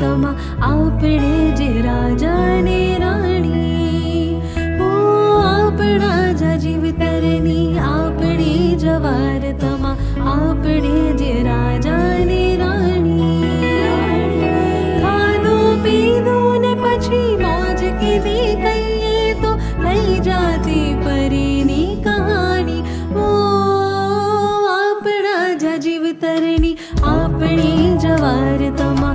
તમા આપડે જે રાજા ને રાણી ઓ આપડા જા જીવ તરણી આપડી જવાર તમા આપડે જે રાજા ને રાણી ખાધું પીધું ને પછી મોજ કે દે કઈ તો નહીં જાતી પરની કહાની ઓ આપડા જા જીવ તરણી આપણી જવાર તમા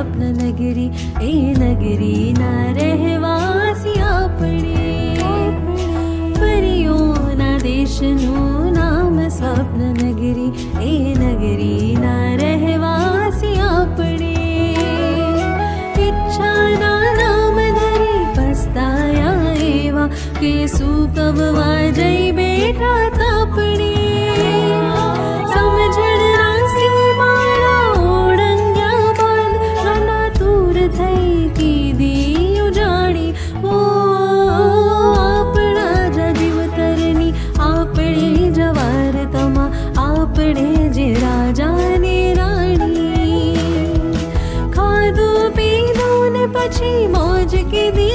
स्वप्न नगिरि एगरि नावासि परियो ना देश नप्न नगिरि एगरि नावासि इच्छाना नाम नरी के केसु पववा बेटा ते मौज के